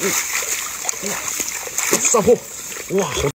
哇，上货，哇好。